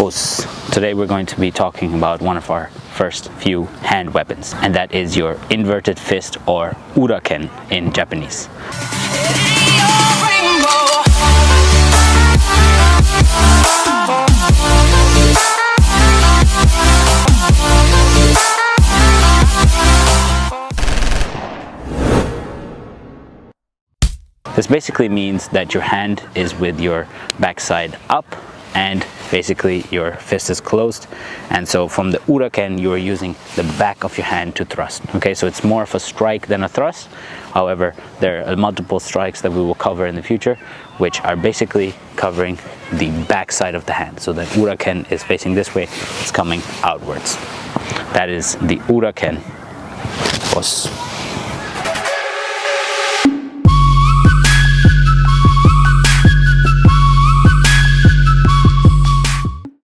Today we're going to be talking about one of our first few hand weapons and that is your inverted fist or uraken in Japanese. This basically means that your hand is with your backside up and basically your fist is closed and so from the uraken you are using the back of your hand to thrust okay? So it's more of a strike than a thrust. However there are multiple strikes that we will cover in the future which are basically covering the back side of the hand. So the uraken is facing this way it's coming outwards. That is the uraken